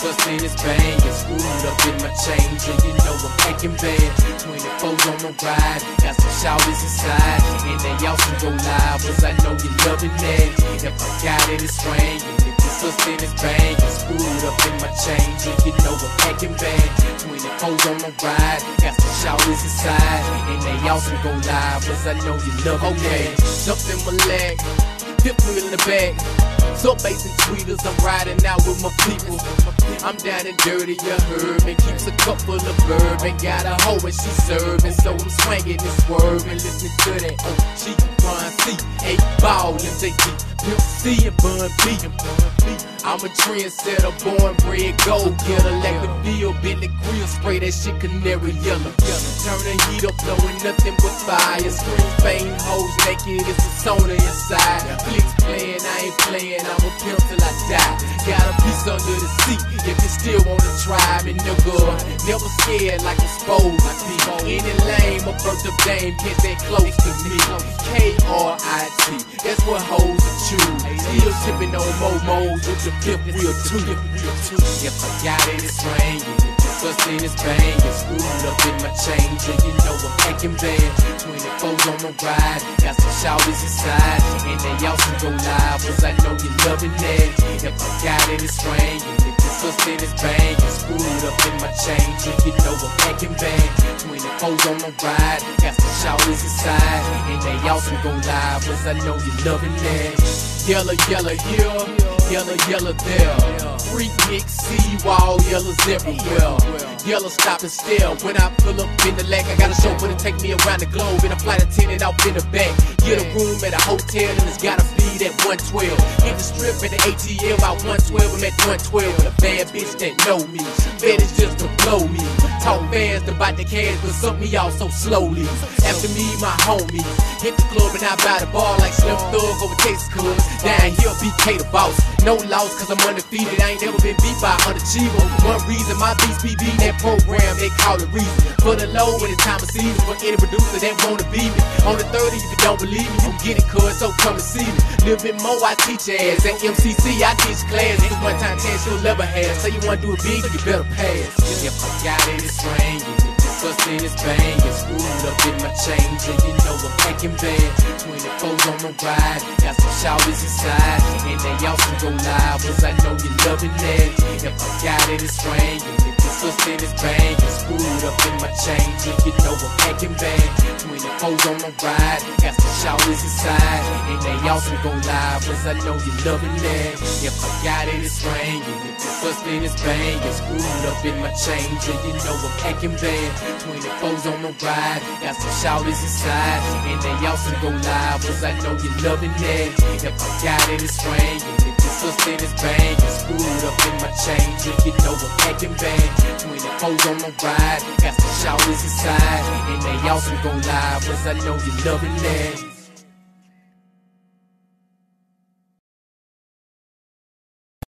Bustin' is bangin', screwed up in my change, and you know I'm making bad. 24s on the ride, got some shouters inside, and they also go live, cause I know you loving that. If I got it, it's ringing. If the bustin' is bangin', screwed up in my change, and you know I'm making bad. 24s on the ride, got some shouters inside, and they also go live, cause I know you loving okay. that. Something my leg, wheel in the bag. So basing tweeters, I'm riding out with my people. I'm down and dirty, you heard me. Keeps a cup full of bourbon. Got a hoe and she serving. So I'm swinging and swerving. Listen to that uh, OG Ron C. Eight ball and JT. Pimp C and Bun B. I'm a trendsetter, born bred gold getter. Like the feel, the Grill, spray that shit canary yellow. Turn the heat up, blowing nothing but fire. Scream, faint hoes naked, it's a sauna inside. Flicks playing, I ain't playing, I'm a pimp till I die. Got a piece under the seat if you still wanna try me, nigga. Never scared like I'm supposed to be. Any lame, a birth of dame, get that close to me. K-R-I-T, that's what hoes are choose. Still sipping on momos with the pimp wheel too. If I got it, it's ringing. Bustin' is bangin', screwed up in my change, and you know I'm making bad. 24s on the ride, got some shouters inside, and they also go live, cause I know you loving that. If I got it, it's ringing. If the bustin' is bangin', screwed up in my change, and you know I'm making bad. 24s on the ride, got some shouters inside, and they also go live, cause I know you loving that. Yellow, yellow here, yellow, yellow there. Freak mix, sea wall, yellows everywhere. Yellow stop and stare. When I pull up in the leg, I got a show for to take me around the globe. In a flight attendant out in the back. Get a room at a hotel and it's gotta be at 112. Hit the strip at the ATL about 112. I'm at 112 with a bad bitch that know me. Bet it's just to blow me. Talk fast about the cash, but suck me out so slowly. After me, my homies. Hit the club and I buy the bar like Slim Thug over Texas Club. Down here, BK the boss. No loss, cause I'm undefeated. I ain't never been beat by underachiever. One reason my beats be beating that program, they call it reason. For the low when it's time of season, for any producer that wanna be me. On the 30, if you don't believe me, you get it, cuz, so come and see me. Little bit more, I teach ass. At MCC, I teach class. It's one time chance you'll never have. Say you wanna do it big, you better pass. If I got it, it's ringing. Bustin' is bangin', screwed up in my change, and you know I'm making bad. 24s on the ride, got some shouters inside, and they also go live, cause I know you loving that. If I got it, it's ringing. If the bustin' is bangin', screwed up in my and you know I'm making bad. 24s on the ride, got some shouters inside, and they also go live, cause I know you loving that. If I got it, it's ringing. If the bustin' is bangin', screwed up in my change, and you know I'm making bad. 24s on the ride, got some shouters inside, and they also go live, cause I know you loving that. If I got it, it's ringing. The sister is banging, screwed up in my change, and you know I'm acting bad. 24s on the ride, got some shouters inside, and they also go live, cause I know you loving that.